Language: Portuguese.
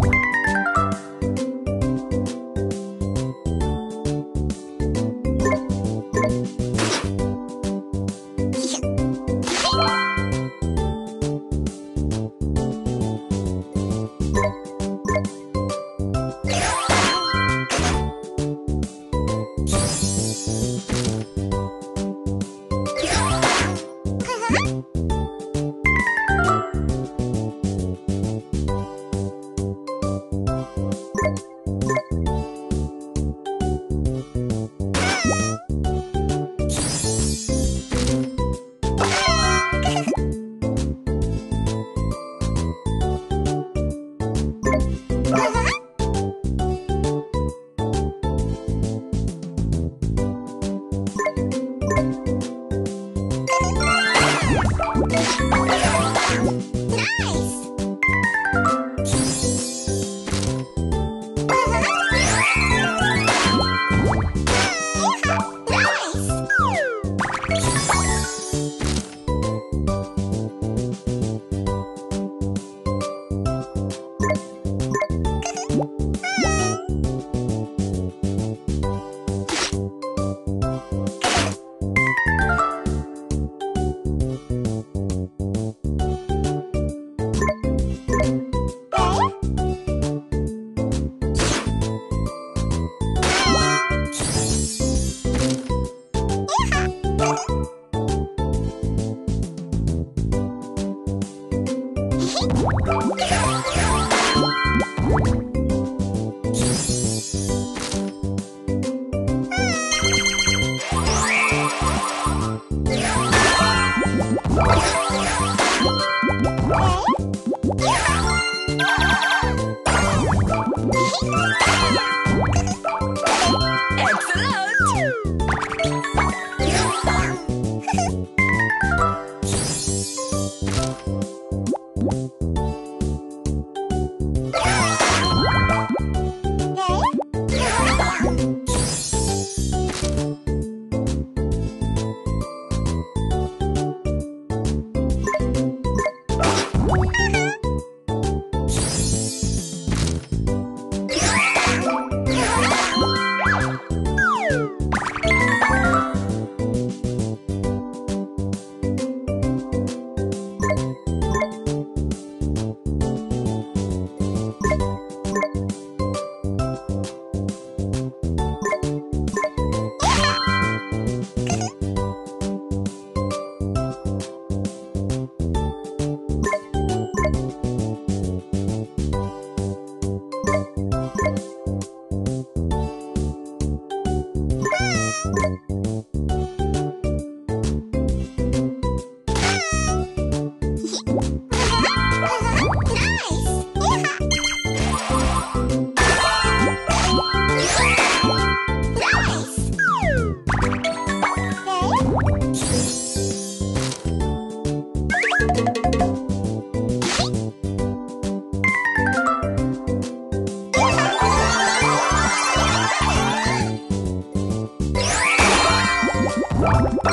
you Música Bye. Bye.